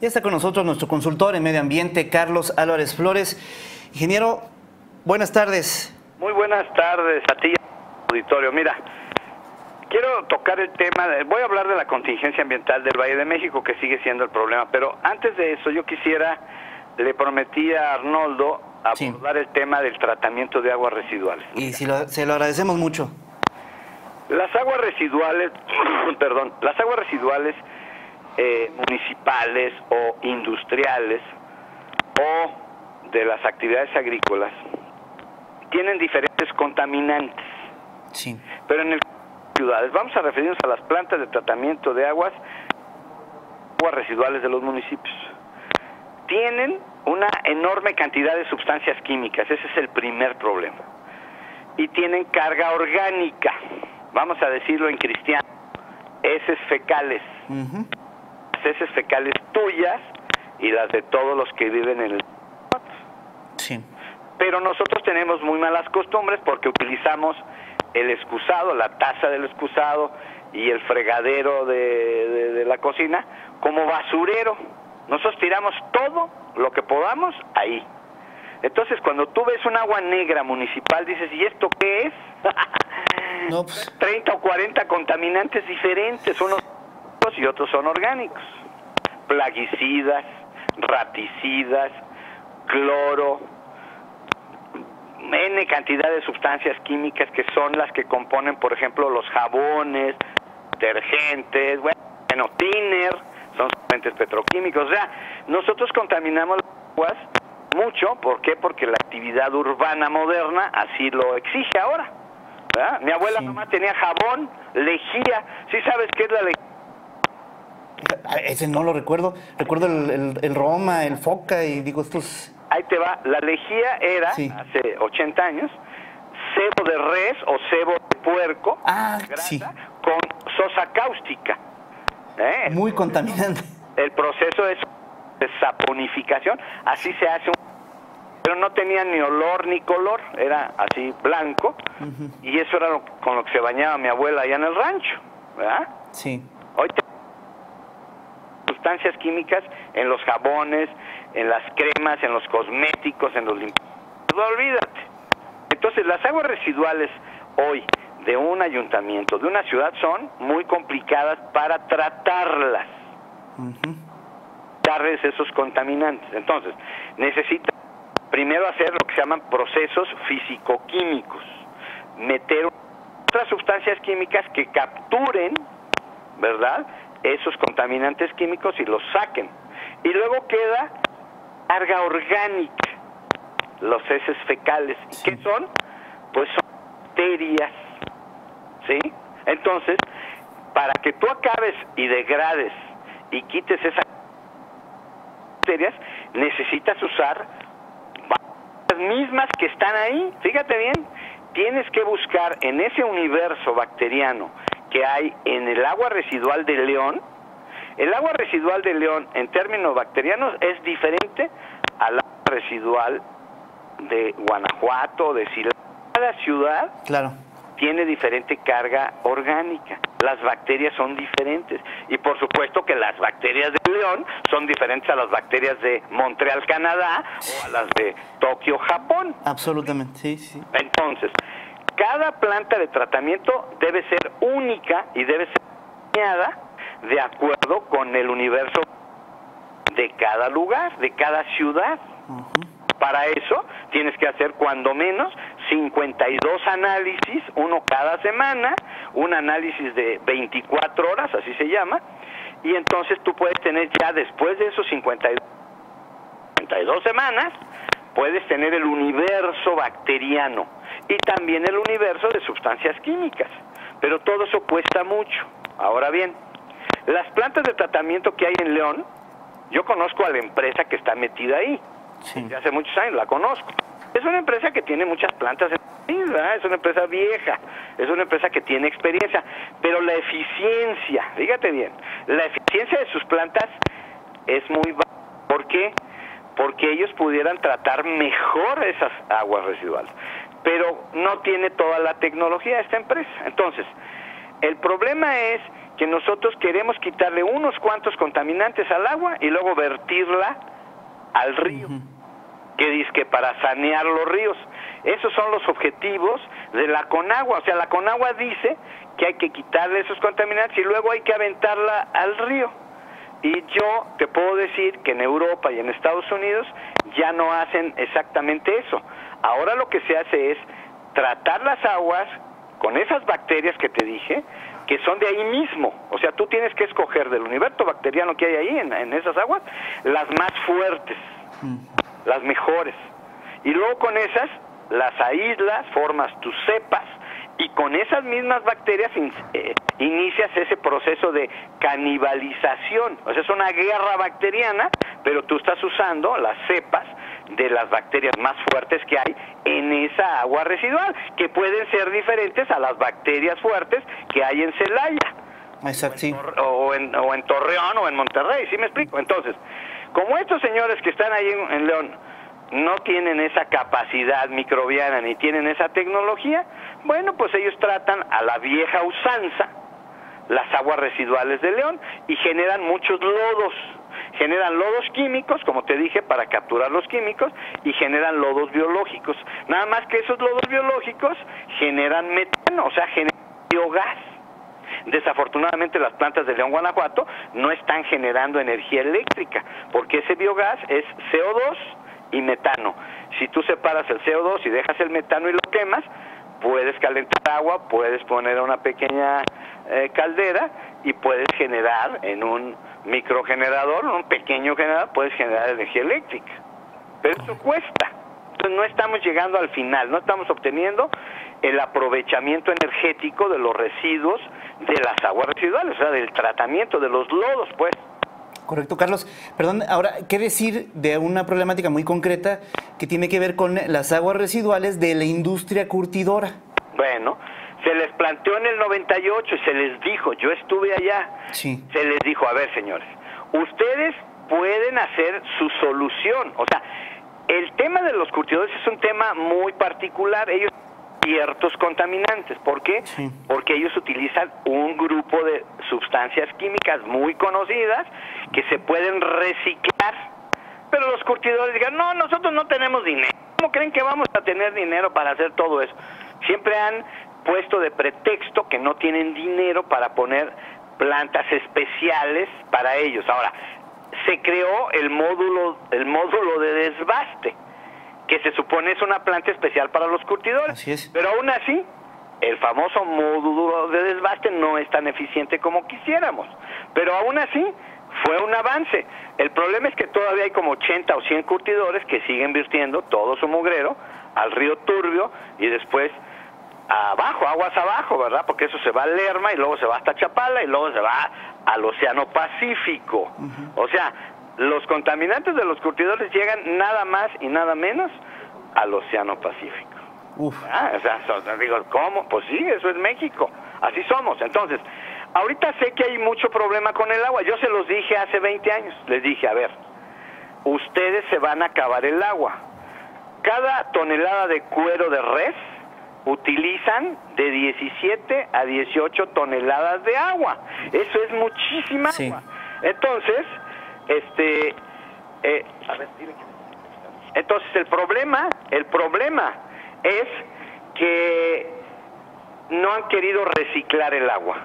Ya está con nosotros nuestro consultor en medio ambiente, Carlos Álvarez Flores. Ingeniero, buenas tardes. Muy buenas tardes a ti, auditorio. Mira, quiero tocar el tema, de, voy a hablar de la contingencia ambiental del Valle de México, que sigue siendo el problema, pero antes de eso yo quisiera, le prometí a Arnoldo abordar el tema del tratamiento de aguas residuales. Y si se lo agradecemos mucho. Las aguas residuales, perdón, las aguas residuales eh, municipales o industriales o de las actividades agrícolas tienen diferentes contaminantes. Sí. Pero en el ciudades, vamos a referirnos a las plantas de tratamiento de aguas, aguas residuales de los municipios. Tienen una enorme cantidad de sustancias químicas, ese es el primer problema. Y tienen carga orgánica, vamos a decirlo en cristiano, heces fecales heces fecales tuyas y las de todos los que viven en el... Sí. Pero nosotros tenemos muy malas costumbres porque utilizamos el excusado, la taza del excusado y el fregadero de, de la cocina como basurero. Nosotros tiramos todo lo que podamos ahí. Entonces, cuando tú ves un agua negra municipal, dices, ¿y esto qué es? No, pues... 30 o 40 contaminantes diferentes, unos y otros son orgánicos. Plaguicidas, raticidas, cloro, N cantidad de sustancias químicas que son las que componen, por ejemplo, los jabones, detergentes, bueno, tiner, son solventes petroquímicos. O sea, nosotros contaminamos las aguas mucho, ¿por qué? Porque la actividad urbana moderna así lo exige ahora. Mi abuela mamá tenía jabón, lejía. ¿Sí sabes qué es la lejía? Ese no lo recuerdo. Recuerdo el, Roma, el Foca y digo estos... Ahí te va. La lejía era, hace 80 años, cebo de res o cebo de puerco ah, sí. con sosa cáustica. ¿Eh? Muy contaminante. El proceso es de saponificación. Así se hace un pero no tenía ni olor ni color, era así blanco, y eso era con lo que se bañaba mi abuela allá en el rancho, ¿verdad? Sí. Hoy sustancias químicas en los jabones, en las cremas, en los cosméticos, en los limpiadores. olvídate. Entonces, las aguas residuales hoy de un ayuntamiento, de una ciudad, son muy complicadas para tratarlas. Darles esos contaminantes. Entonces, necesita primero hacer lo que se llaman procesos físico-químicos. Meter otras sustancias químicas que capturen, ¿verdad? Esos contaminantes químicos y los saquen. Y luego queda carga orgánica, los heces fecales. ¿Qué son? Pues son bacterias. ¿Sí? Entonces, para que tú acabes y degrades y quites esas bacterias, necesitas usar las mismas que están ahí. Fíjate bien, tienes que buscar en ese universo bacteriano que hay en el agua residual de León, el agua residual de León en términos bacterianos es diferente al agua residual de Guanajuato, de Silao. Cada ciudad claro. tiene diferente carga orgánica. Las bacterias son diferentes. Y por supuesto que las bacterias de León son diferentes a las bacterias de Montreal, Canadá, o a las de Tokio, Japón. Absolutamente, sí, sí. Entonces, cada planta de tratamiento debe ser única y debe ser diseñada de acuerdo con el universo de cada lugar, de cada ciudad. Para eso tienes que hacer cuando menos 52 análisis, uno cada semana, un análisis de 24 horas, así se llama, y entonces tú puedes tener ya después de esos 52, 52 semanas, puedes tener el universo bacteriano y también el universo de sustancias químicas. Pero todo eso cuesta mucho. Ahora bien, las plantas de tratamiento que hay en León, yo conozco a la empresa que está metida ahí. Desde hace muchos años la conozco. Es una empresa que tiene muchas plantas, es una empresa vieja, es una empresa que tiene experiencia, pero la eficiencia, fíjate bien, la eficiencia de sus plantas es muy baja. ¿Por qué? Porque ellos pudieran tratar mejor esas aguas residuales pero no tiene toda la tecnología esta empresa. Entonces, el problema es que nosotros queremos quitarle unos cuantos contaminantes al agua y luego vertirla al río, que dice que para sanear los ríos. Esos son los objetivos de la Conagua. O sea, la Conagua dice que hay que quitarle esos contaminantes y luego hay que aventarla al río. Y yo te puedo decir que en Europa y en Estados Unidos ya no hacen exactamente eso. Ahora lo que se hace es tratar las aguas con esas bacterias que te dije, que son de ahí mismo. O sea, tú tienes que escoger del universo bacteriano que hay ahí en, esas aguas, las más fuertes, las mejores. Y luego con esas las aíslas, formas tus cepas y con esas mismas bacterias eh, inicias ese proceso de canibalización. O sea, es una guerra bacteriana, pero tú estás usando las cepas de las bacterias más fuertes que hay en esa agua residual, que pueden ser diferentes a las bacterias fuertes que hay en Celaya. Exacto, o, en, o, en, Torreón o en Monterrey, ¿sí me explico? Entonces, como estos señores que están ahí en León no tienen esa capacidad microbiana ni tienen esa tecnología, bueno, pues ellos tratan a la vieja usanza las aguas residuales de León y generan muchos lodos. Generan lodos químicos, como te dije, para capturar los químicos y generan lodos biológicos. Nada más que esos lodos biológicos generan metano, o sea, generan biogás. Desafortunadamente las plantas de León, Guanajuato, no están generando energía eléctrica, porque ese biogás es CO2 y metano. Si tú separas el CO2 y dejas el metano y lo quemas, puedes calentar agua, puedes poner una pequeña eh, caldera y puedes generar en un microgenerador, un pequeño generador, puedes generar energía eléctrica. Pero eso cuesta. Entonces no estamos llegando al final, no estamos obteniendo el aprovechamiento energético de los residuos de las aguas residuales, o sea, del tratamiento de los lodos, pues. Correcto, Carlos. Perdón, ahora, ¿qué decir de una problemática muy concreta que tiene que ver con las aguas residuales de la industria curtidora? Bueno, se les planteó en el 98 y se les dijo, yo estuve allá, sí. se les dijo, a ver señores, ustedes pueden hacer su solución. O sea, el tema de los curtidores es un tema muy particular. Ellos ciertos contaminantes. ¿Por qué? Porque ellos utilizan un grupo de sustancias químicas muy conocidas que se pueden reciclar. Pero los curtidores digan, no, nosotros no tenemos dinero. ¿Cómo creen que vamos a tener dinero para hacer todo eso? Siempre han puesto de pretexto que no tienen dinero para poner plantas especiales para ellos. Ahora, se creó el módulo, el módulo de desbaste que se supone es una planta especial para los curtidores. Pero aún así, el famoso módulo de desbaste no es tan eficiente como quisiéramos. Pero aún así, fue un avance. El problema es que todavía hay como 80 o 100 curtidores que siguen virtiendo todo su mugrero al río Turbio y después abajo, aguas abajo, ¿verdad? Porque eso se va a Lerma y luego se va hasta Chapala y luego se va al Océano Pacífico. O sea, los contaminantes de los curtidores llegan nada más y nada menos al Océano Pacífico. Ah, o sea, digo, ¿cómo? Pues sí, eso es México. Así somos. Entonces, ahorita sé que hay mucho problema con el agua. Yo se los dije hace 20 años. Les dije, a ver, ustedes se van a acabar el agua. Cada tonelada de cuero de res utilizan de 17 a 18 toneladas de agua. Eso es muchísima agua. Entonces, este, eh, entonces el problema, el problema es que no han querido reciclar el agua.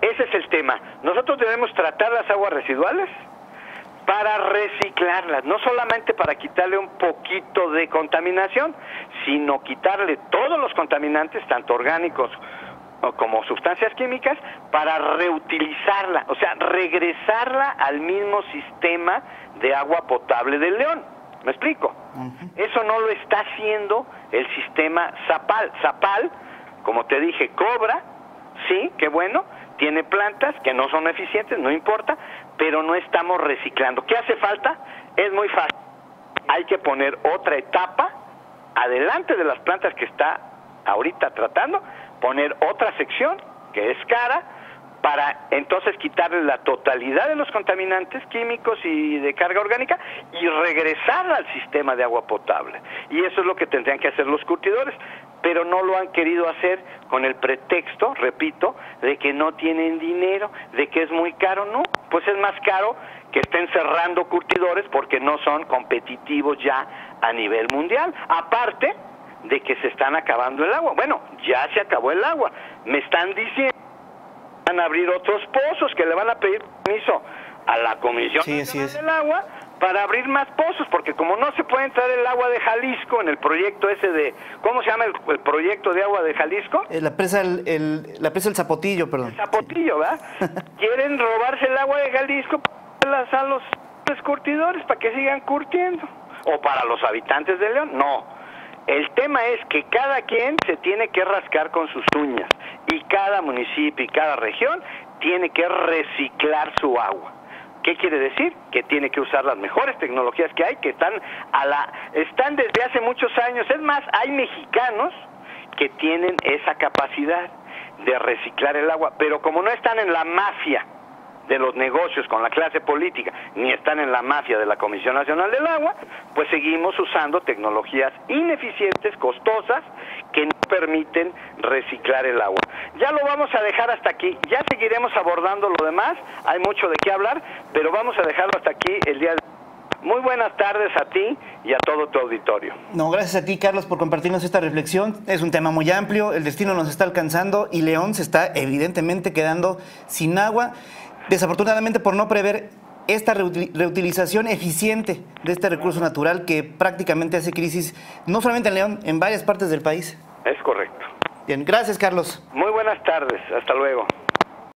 Ese es el tema. Nosotros debemos tratar las aguas residuales para reciclarlas, no solamente para quitarle un poquito de contaminación, sino quitarle todos los contaminantes, tanto orgánicos como sustancias químicas para reutilizarla, o sea, regresarla al mismo sistema de agua potable del león. ¿Me explico? Eso no lo está haciendo el sistema Zapal. Zapal, como te dije, cobra, sí, qué bueno, tiene plantas que no son eficientes, no importa, pero no estamos reciclando. ¿Qué hace falta? Es muy fácil. Hay que poner otra etapa adelante de las plantas que está ahorita tratando poner otra sección que es cara para entonces quitarle la totalidad de los contaminantes químicos y de carga orgánica y regresar al sistema de agua potable. Y eso es lo que tendrían que hacer los curtidores, pero no lo han querido hacer con el pretexto, repito, de que no tienen dinero, de que es muy caro, no, pues es más caro que estén cerrando curtidores porque no son competitivos ya a nivel mundial. Aparte de que se están acabando el agua. Bueno, ya se acabó el agua. Me están diciendo que van a abrir otros pozos que le van a pedir permiso a la Comisión Nacional del Agua para abrir más pozos, porque como no se puede entrar el agua de Jalisco en el proyecto ese de, ¿cómo se llama el, proyecto de agua de Jalisco? Eh, la presa el, la presa el Zapotillo, perdón. El Zapotillo, ¿verdad? Quieren robarse el agua de Jalisco a los curtidores para que sigan curtiendo. O para los habitantes de León, no. El tema es que cada quien se tiene que rascar con sus uñas y cada municipio y cada región tiene que reciclar su agua. ¿Qué quiere decir? Que tiene que usar las mejores tecnologías que hay, que están a la están desde hace muchos años. Es más, hay mexicanos que tienen esa capacidad de reciclar el agua, pero como no están en la mafia de los negocios con la clase política, ni están en la mafia de la Comisión Nacional del Agua, pues seguimos usando tecnologías ineficientes, costosas, que no permiten reciclar el agua. Ya lo vamos a dejar hasta aquí, ya seguiremos abordando lo demás, hay mucho de qué hablar, pero vamos a dejarlo hasta aquí el día de muy buenas tardes a ti y a todo tu auditorio. No, gracias a ti, Carlos, por compartirnos esta reflexión. Es un tema muy amplio, el destino nos está alcanzando y León se está evidentemente quedando sin agua desafortunadamente por no prever esta reutilización eficiente de este recurso natural que prácticamente hace crisis no solamente en León, en varias partes del país. Es correcto. Bien, gracias Carlos. Muy buenas tardes, hasta luego.